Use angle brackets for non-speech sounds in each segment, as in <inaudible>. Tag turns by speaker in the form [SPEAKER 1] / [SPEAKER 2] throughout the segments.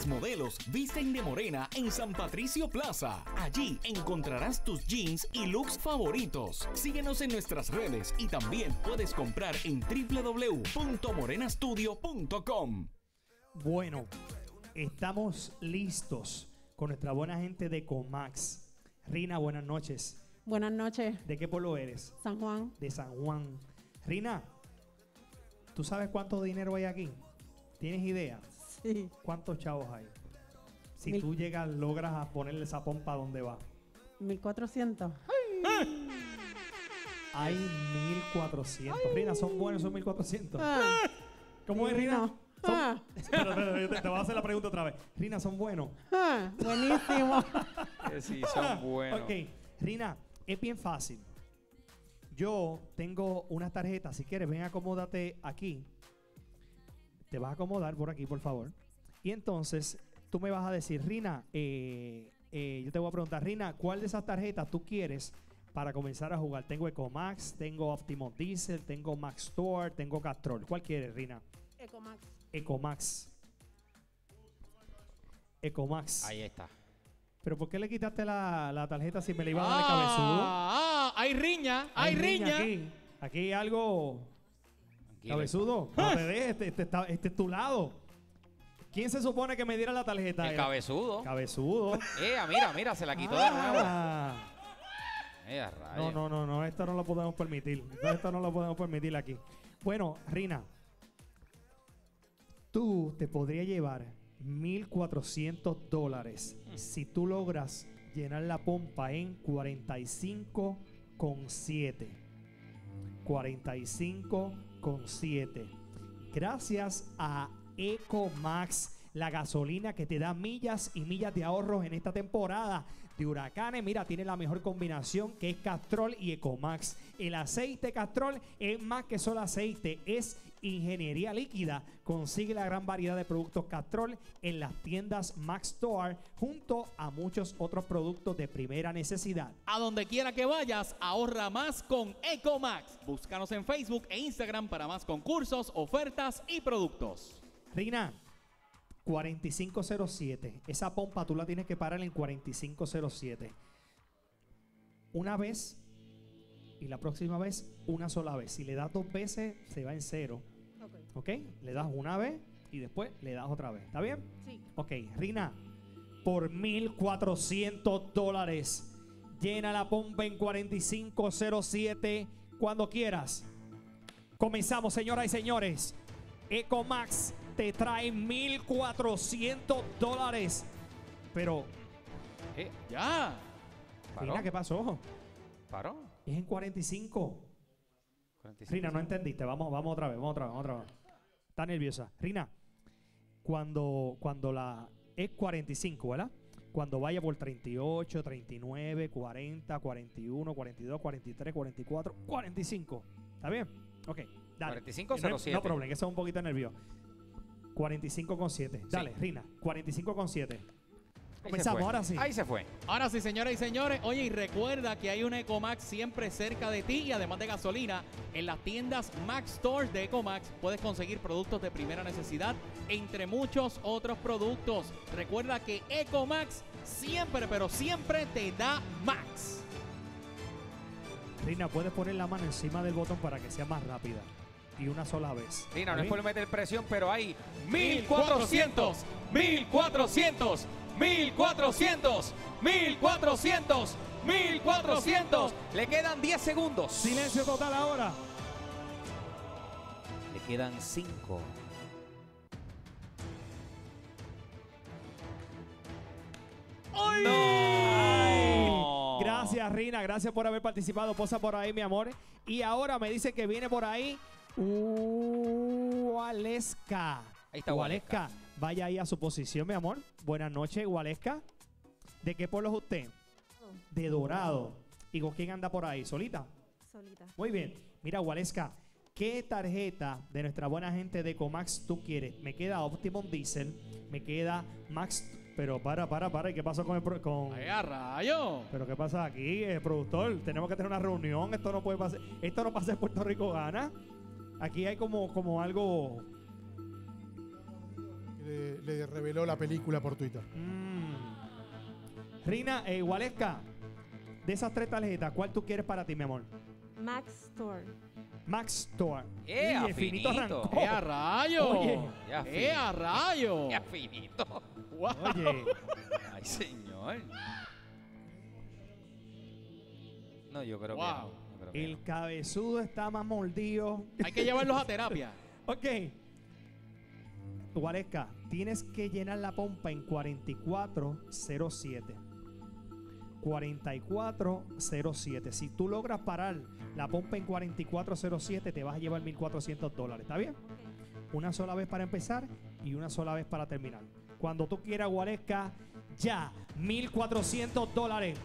[SPEAKER 1] Las modelos visten de morena en San Patricio Plaza. Allí encontrarás tus jeans y looks favoritos. Síguenos en nuestras redes y también puedes comprar en www.morenastudio.com.
[SPEAKER 2] Bueno, estamos listos con nuestra buena gente de Comax. Rina, buenas noches.
[SPEAKER 3] Buenas noches,
[SPEAKER 2] ¿De qué pueblo eres?
[SPEAKER 3] San Juan.
[SPEAKER 2] De San Juan. Rina, ¿tú sabes cuánto dinero hay aquí? ¿Tienes idea?
[SPEAKER 3] Sí.
[SPEAKER 2] ¿Cuántos chavos hay? Si
[SPEAKER 3] Mil-
[SPEAKER 2] tú llegas, logras a ponerle esa pompa donde va.
[SPEAKER 3] 1400.
[SPEAKER 2] Hay 1400. Rina, ¿son buenos esos 1400?
[SPEAKER 3] Ah,
[SPEAKER 2] ¿Cómo es, Rina? Son-
[SPEAKER 3] Ah,
[SPEAKER 2] Espera, espera, te, te voy a hacer la pregunta otra vez. Rina, ¿son buenos?
[SPEAKER 3] ah, buenísimo.
[SPEAKER 4] Que sí, son buenos.
[SPEAKER 2] Ok, Rina, es bien fácil. Yo tengo unas tarjetas. Si quieres, ven, acomódate aquí. Te vas a acomodar por aquí, por favor. Y entonces tú me vas a decir, Rina, eh, eh, yo te voy a preguntar, Rina, ¿cuál de esas tarjetas tú quieres para comenzar a jugar? Tengo Ecomax, tengo Optimum Diesel, tengo Max Store, tengo Castrol. ¿Cuál quieres, Rina?
[SPEAKER 3] Ecomax.
[SPEAKER 2] Ecomax. Ecomax.
[SPEAKER 4] Ahí está.
[SPEAKER 2] ¿Pero por qué le quitaste la, la tarjeta si me la iba a dar el cabezudo?
[SPEAKER 4] Ah, ah, hay riña, hay, riña.
[SPEAKER 2] Aquí, aquí hay algo
[SPEAKER 4] Tranquilo.
[SPEAKER 2] cabezudo. <laughs> No te dejes, este, este está- este es tu lado. ¿Quién se supone que me diera la tarjeta?
[SPEAKER 4] El
[SPEAKER 2] Era-
[SPEAKER 4] cabezudo.
[SPEAKER 2] Cabezudo. <laughs>
[SPEAKER 4] Eh, mira, mira, se la quitó de nuevo.
[SPEAKER 2] Ah.
[SPEAKER 4] Eh, a
[SPEAKER 2] No,
[SPEAKER 4] rayos.
[SPEAKER 2] no, no, no, esto no lo podemos permitir. Esto no lo podemos permitir aquí. Bueno, Rina, tú te podrías llevar 1.400 dólares si tú logras llenar la pompa en 45,7. 45,7. Gracias a Ecomax, la gasolina que te da millas y millas de ahorros en esta temporada de huracanes. Mira, tiene la mejor combinación que es Castrol y Ecomax. El aceite Castrol es más que solo aceite, es ingeniería líquida. Consigue la gran variedad de productos Castrol en las tiendas Max Store junto a muchos otros productos de primera necesidad.
[SPEAKER 5] A donde quiera que vayas, ahorra más con Ecomax. Búscanos en Facebook e Instagram para más concursos, ofertas y productos.
[SPEAKER 2] Rina, 4507. Esa pompa tú la tienes que parar en 4507. Una vez y la próxima vez una sola vez. Si le das dos veces, se va en cero.
[SPEAKER 3] Ok.
[SPEAKER 2] Le das una vez y después le das otra vez. ¿Está bien?
[SPEAKER 3] Sí.
[SPEAKER 2] Ok, Rina, por 1400 dólares, llena la pompa en 4507 cuando quieras. Comenzamos, señoras y señores. Ecomax te trae 1400 dólares. Pero,
[SPEAKER 4] Eh,
[SPEAKER 5] Ya.
[SPEAKER 4] paró.
[SPEAKER 2] Rina, ¿qué pasó?
[SPEAKER 4] Paró.
[SPEAKER 2] Es en 45.
[SPEAKER 4] 45.
[SPEAKER 2] Rina, no entendiste. Vamos, vamos otra vez, vamos otra vez, vamos otra vez. Está nerviosa. Rina, cuando, cuando la es 45, ¿verdad? Cuando vaya por 38, 39, 40, 41, 42, 43, 44, 45. ¿Está bien? Ok, dale.
[SPEAKER 4] 45
[SPEAKER 2] No,
[SPEAKER 4] 07.
[SPEAKER 2] no problema, que eso es un poquito nervioso. 45,7. Dale, Rina, 45,7.
[SPEAKER 4] Ahí se
[SPEAKER 2] Comenzamos, ahora sí.
[SPEAKER 4] Ahí se fue.
[SPEAKER 5] Ahora sí, señoras y señores, oye, y recuerda que hay una Ecomax siempre cerca de ti y además de gasolina, en las tiendas Max Stores de Ecomax puedes conseguir productos de primera necesidad, entre muchos otros productos. Recuerda que Ecomax siempre, pero siempre te da Max.
[SPEAKER 2] Rina, puedes poner la mano encima del botón para que sea más rápida. Y una sola vez.
[SPEAKER 4] Rina, no
[SPEAKER 2] ¿Está
[SPEAKER 4] es por meter presión, pero hay
[SPEAKER 5] 1400,
[SPEAKER 4] 1400, 1400, 1400, 1400. Le quedan 10 segundos.
[SPEAKER 2] Silencio total ahora.
[SPEAKER 4] Le quedan 5. No.
[SPEAKER 2] Gracias, Rina. Gracias por haber participado. Posa por ahí, mi amor. Y ahora me dice que viene por ahí Waleska.
[SPEAKER 4] Ahí está
[SPEAKER 2] Waleska. Vaya ahí a su posición, mi amor. Buenas noches, Waleska. ¿De qué pueblo es usted? De Dorado. ¿Y con quién anda por ahí? ¿Solita?
[SPEAKER 3] Solita.
[SPEAKER 2] Muy bien. Mira, Waleska, ¿qué tarjeta de nuestra buena gente de Comax tú quieres? Me queda Optimum Diesel, me queda Max. Pero para, para, para. ¿Y qué pasó con el. pro- Con...
[SPEAKER 5] ¡Ay, a rayo!
[SPEAKER 2] Pero ¿qué pasa aquí, eh, productor? Tenemos que tener una reunión. Esto no puede pasar. Esto no pasa en Puerto Rico gana. Aquí hay como, como algo.
[SPEAKER 6] le, le reveló la película por Twitter.
[SPEAKER 2] Mm. Rina, eh, Waleska, de esas tres tarjetas, ¿cuál tú quieres para ti, mi amor?
[SPEAKER 3] Max Store.
[SPEAKER 2] Max Store.
[SPEAKER 4] ¡Eh, a finito!
[SPEAKER 2] arrancó.
[SPEAKER 5] ¡Eh, a rayo!
[SPEAKER 2] Oye.
[SPEAKER 5] ¡Eh, a rayo!
[SPEAKER 4] Ya finito.
[SPEAKER 5] Wow.
[SPEAKER 2] Oye,
[SPEAKER 4] Ay, señor. No, yo creo
[SPEAKER 5] Wow.
[SPEAKER 4] que no. Yo creo que
[SPEAKER 2] el cabezudo está más mordido.
[SPEAKER 5] Hay que llevarlos a terapia. <laughs>
[SPEAKER 2] Ok. Waleska, tienes que llenar la pompa en 4407. 4407. Si tú logras parar la pompa en 4407, te vas a llevar 1400 dólares. ¿Está bien? Una sola vez para empezar y una sola vez para terminar. Cuando tú quieras, Waleska, ya, 1400 dólares.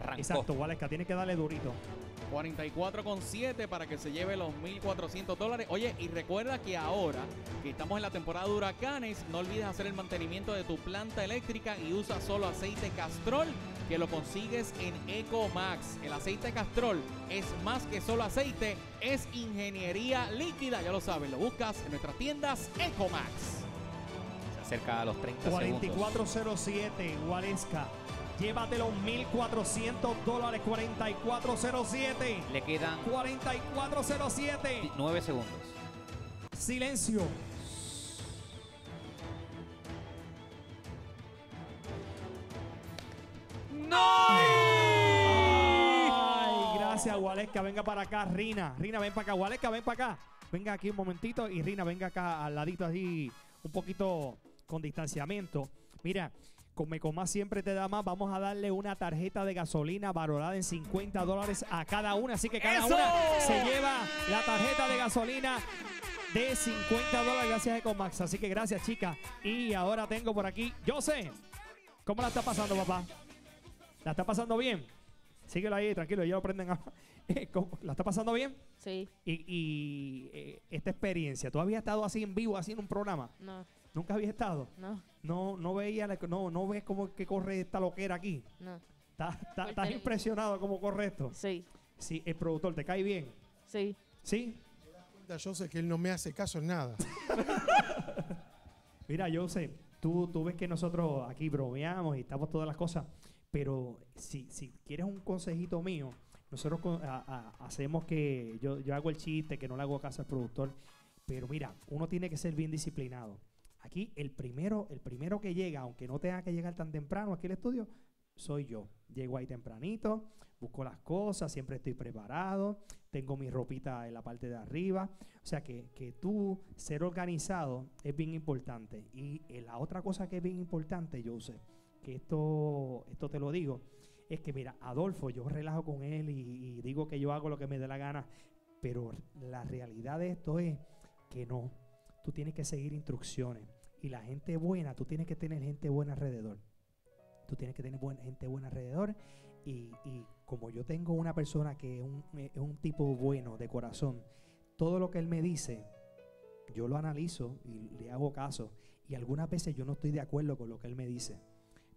[SPEAKER 4] Arrancó.
[SPEAKER 2] Exacto, Waleska, tienes que darle durito.
[SPEAKER 5] 44,7 para que se lleve los 1.400 dólares. Oye, y recuerda que ahora que estamos en la temporada de huracanes, no olvides hacer el mantenimiento de tu planta eléctrica y usa solo aceite Castrol, que lo consigues en Ecomax. El aceite Castrol es más que solo aceite, es ingeniería líquida, ya lo sabes, lo buscas en nuestras tiendas Ecomax.
[SPEAKER 4] Se acerca a los 30 segundos.
[SPEAKER 2] 4407, Waleska. Llévate los 1400 dólares. 4407.
[SPEAKER 4] Le quedan
[SPEAKER 2] 4407.
[SPEAKER 4] 9 segundos.
[SPEAKER 2] Silencio. Ay, gracias, Waleska. Venga para acá, Rina. Rina, ven para acá. Waleska, ven para acá. Venga aquí un momentito. Y Rina, venga acá al ladito así, un poquito con distanciamiento. Mira, con Mecomás siempre te da más. Vamos a darle una tarjeta de gasolina valorada en 50 dólares a cada una. Así que cada
[SPEAKER 5] ¡Eso!
[SPEAKER 2] una se lleva la tarjeta de gasolina de 50 dólares gracias a Ecomax. Así que gracias, chicas. Y ahora tengo por aquí, yo sé. ¿Cómo la está pasando, papá? ¿La está pasando bien? Síguelo ahí, tranquilo, ya lo prenden. ¿La está pasando bien?
[SPEAKER 7] Sí,
[SPEAKER 2] Y, y, eh, esta experiencia, ¿tú habías estado así en vivo, así en un programa?
[SPEAKER 7] no,
[SPEAKER 2] ¿Nunca habías estado?
[SPEAKER 7] no,
[SPEAKER 2] No, no veía, la- no, no ves cómo que corre esta loquera aquí.
[SPEAKER 7] no.
[SPEAKER 2] ¿Estás, impresionado cómo corre esto?
[SPEAKER 7] Sí,
[SPEAKER 2] Sí, el productor, ¿te cae bien?
[SPEAKER 7] sí.
[SPEAKER 2] ¿Sí?
[SPEAKER 6] Cuenta, Yo sé que él no me hace caso en nada. <laughs>
[SPEAKER 2] Mira, yo sé, tú, tú ves que nosotros aquí bromeamos y estamos todas las cosas, pero si, si quieres un consejito mío, nosotros con- a- a- hacemos que yo, yo hago el chiste, que no le hago caso al productor, pero mira, uno tiene que ser bien disciplinado. Aquí el primero, el primero que llega, aunque no tenga que llegar tan temprano aquí al estudio, soy yo. Llego ahí tempranito, busco las cosas, siempre estoy preparado, tengo mi ropita en la parte de arriba. O sea que, que tú ser organizado es bien importante. Y eh, la otra cosa que es bien importante, sé, que esto, esto te lo digo, es que mira, Adolfo, yo relajo con él y digo que yo hago lo que me dé la gana, pero la realidad de esto es que no. Tú tienes que seguir instrucciones. Y la gente buena, tú tienes que tener gente buena alrededor. Tú tienes que tener gente buena alrededor. Y, y como yo tengo una persona que es un, es un tipo bueno de corazón, todo lo que él me dice, yo lo analizo y le hago caso. Y algunas veces yo no estoy de acuerdo con lo que él me dice.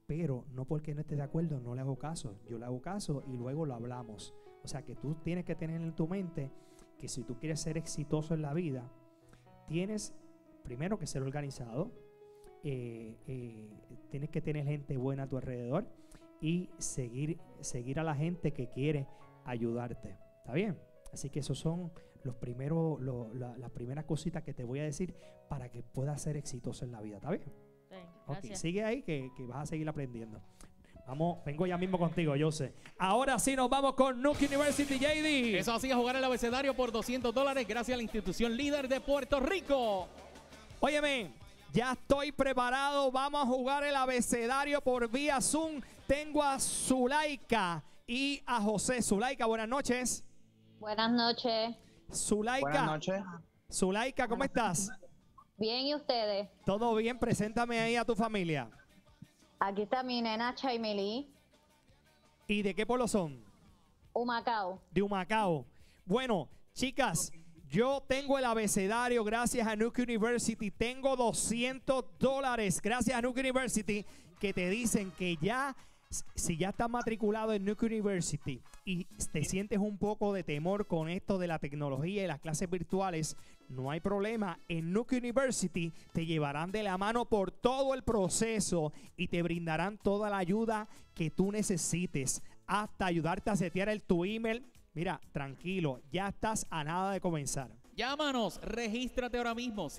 [SPEAKER 2] Pero no porque no esté de acuerdo, no le hago caso. Yo le hago caso y luego lo hablamos. O sea que tú tienes que tener en tu mente que si tú quieres ser exitoso en la vida, tienes primero que ser organizado, eh, eh, tienes que tener gente buena a tu alrededor y seguir, seguir a la gente que quiere ayudarte. ¿Está bien? Así que esos son los primeros, lo- la- las primeras cositas que te voy a decir para que puedas ser exitoso en la vida. ¿Está bien?
[SPEAKER 7] sí,
[SPEAKER 2] sigue ahí que, que vas a seguir aprendiendo. Vamos, vengo ya mismo contigo, yo sé. Ahora sí nos vamos con Nuke University, JD.
[SPEAKER 5] Eso hacía jugar el abecedario por 200 dólares gracias a la institución líder de Puerto Rico.
[SPEAKER 2] Óyeme, ya estoy preparado. Vamos a jugar el abecedario por vía Zoom. Tengo a Zulaika y a José. Zulaika, buenas noches.
[SPEAKER 8] Buenas noches.
[SPEAKER 2] Zulaika.
[SPEAKER 9] Buenas noches.
[SPEAKER 2] Zulaika, ¿cómo estás?
[SPEAKER 8] Bien, ¿y ustedes?
[SPEAKER 2] ¿Todo bien? Preséntame ahí a tu familia.
[SPEAKER 8] Aquí está mi nena Chaimeli,
[SPEAKER 2] ¿Y de qué pueblo son?
[SPEAKER 8] Humacao.
[SPEAKER 2] de Humacao. Bueno, chicas, yo tengo el abecedario gracias a Nuke University. Tengo 200 dólares gracias a Nuke University que te dicen que ya, si ya estás matriculado en Nuke University y te sientes un poco de temor con esto de la tecnología y las clases virtuales, No hay problema. En Nuke University te llevarán de la mano por todo el proceso y te brindarán toda la ayuda que tú necesites. Hasta ayudarte a setear el tu email. Mira, tranquilo, ya estás a nada de comenzar.
[SPEAKER 5] Llámanos, regístrate ahora mismo,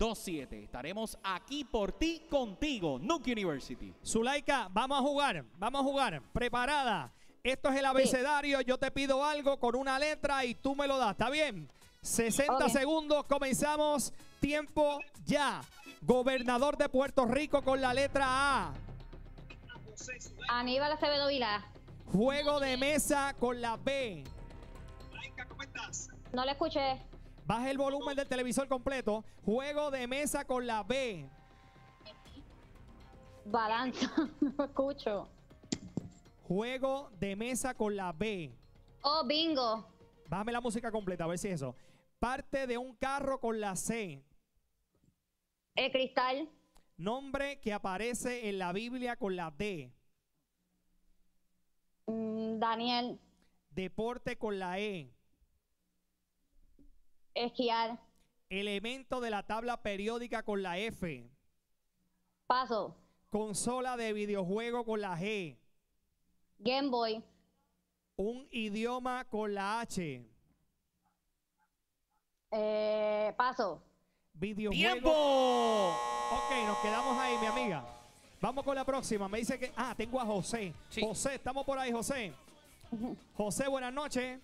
[SPEAKER 5] 787-589-8227. Estaremos aquí por ti, contigo, Nuke University.
[SPEAKER 2] Zulaika, vamos a jugar, vamos a jugar. Preparada. Esto es el abecedario. Yo te pido algo con una letra y tú me lo das. ¿Está bien? 60
[SPEAKER 8] Ok.
[SPEAKER 2] segundos. Comenzamos. Tiempo ya. Gobernador de Puerto Rico con la letra A.
[SPEAKER 8] Aníbal Acevedo Vilá.
[SPEAKER 2] Juego de mesa con la B.
[SPEAKER 8] No le escuché.
[SPEAKER 2] Baja el volumen del televisor completo. Juego de mesa con la B.
[SPEAKER 8] Balanza. <laughs> No escucho.
[SPEAKER 2] Juego de mesa con la B.
[SPEAKER 8] Oh, bingo.
[SPEAKER 2] Bájame la música completa, a ver si es eso. Parte de un carro con la C.
[SPEAKER 8] El cristal.
[SPEAKER 2] Nombre que aparece en la Biblia con la D.
[SPEAKER 8] Mm, Daniel.
[SPEAKER 2] Deporte con la E.
[SPEAKER 8] Esquiar.
[SPEAKER 2] Elemento de la tabla periódica con la F.
[SPEAKER 8] Paso.
[SPEAKER 2] Consola de videojuego con la G.
[SPEAKER 8] Game Boy.
[SPEAKER 2] Un idioma con la H.
[SPEAKER 8] Eh, paso.
[SPEAKER 2] Videojuego.
[SPEAKER 5] ¡Tiempo!
[SPEAKER 2] Ok, nos quedamos ahí, mi amiga. Vamos con la próxima. Me dice que. Ah, tengo a José.
[SPEAKER 4] Sí.
[SPEAKER 2] José, estamos por ahí, José. José, buenas noches.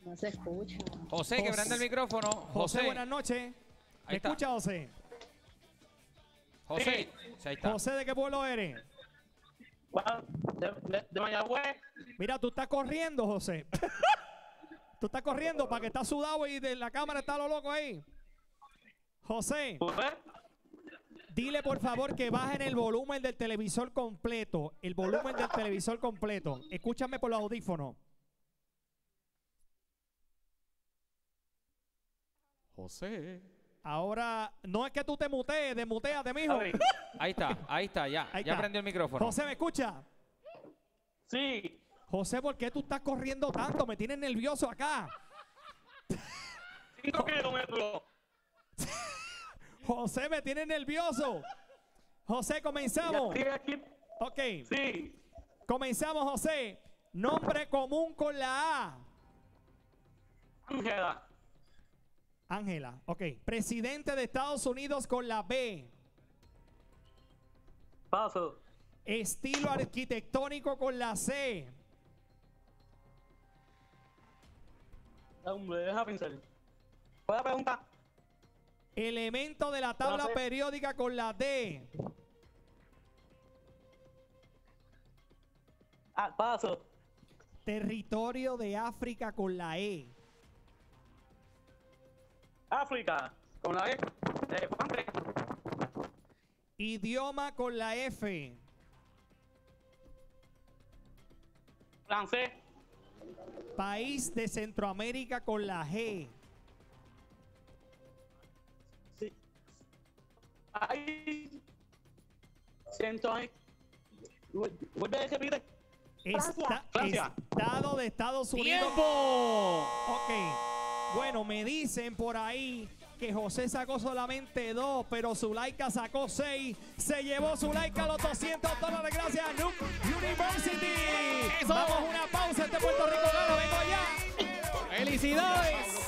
[SPEAKER 8] No se escucha.
[SPEAKER 4] José,
[SPEAKER 2] José.
[SPEAKER 4] prende el micrófono.
[SPEAKER 2] José,
[SPEAKER 4] José.
[SPEAKER 2] buenas noches. ¿Me escucha, José?
[SPEAKER 4] José. Sí, ahí está.
[SPEAKER 2] José, ¿de qué pueblo eres?
[SPEAKER 7] De, de, de Mayagüez,
[SPEAKER 2] Mira, tú estás corriendo, José. <laughs> tú estás corriendo para que estás sudado y de la cámara está lo loco ahí. José,
[SPEAKER 7] pues,
[SPEAKER 2] dile por favor que bajen el volumen del televisor completo. El volumen del televisor completo. Escúchame por los audífonos.
[SPEAKER 5] José.
[SPEAKER 2] Ahora, no es que tú te mutees, desmuteate, mijo. <laughs>
[SPEAKER 4] Ahí está, ahí está, ya.
[SPEAKER 2] Ahí
[SPEAKER 4] ya
[SPEAKER 2] está.
[SPEAKER 4] prendió el micrófono.
[SPEAKER 2] José, ¿me escucha?
[SPEAKER 7] sí,
[SPEAKER 2] José, ¿por qué tú estás corriendo tanto? Me tienes nervioso acá.
[SPEAKER 7] 5 kilómetros. <laughs>
[SPEAKER 2] José, me tienes nervioso. José,
[SPEAKER 7] Ya
[SPEAKER 2] comenzamos.
[SPEAKER 7] estoy aquí.
[SPEAKER 2] Ok,
[SPEAKER 7] Sí,
[SPEAKER 2] comenzamos, José. Nombre común con la A.
[SPEAKER 7] Ángela,
[SPEAKER 2] Ángela, ok. Presidente de Estados Unidos con la B.
[SPEAKER 7] paso,
[SPEAKER 2] Estilo arquitectónico con la C.
[SPEAKER 7] hombre, deja pensar. ¿Puedo preguntar?
[SPEAKER 2] Elemento de la tabla periódica con la D.
[SPEAKER 7] Ah, paso,
[SPEAKER 2] Territorio de África con la E.
[SPEAKER 7] África, con la E, eh,
[SPEAKER 2] Idioma con la F.
[SPEAKER 7] francés,
[SPEAKER 2] País de Centroamérica con la G.
[SPEAKER 7] sí. Ahí. ¿Vuelve a repetir? Francia.
[SPEAKER 2] Estado de Estados Unidos.
[SPEAKER 5] ¡Tiempo!
[SPEAKER 2] Ok. Bueno, me dicen por ahí que José sacó solamente dos, pero Zulaika sacó seis. Se llevó Zulaika los 200 dólares gracias a Nuke University.
[SPEAKER 5] ¡Eso!
[SPEAKER 2] Vamos a una pausa. Este Puerto Rico gana. Vengo ya.
[SPEAKER 5] ¡Felicidades!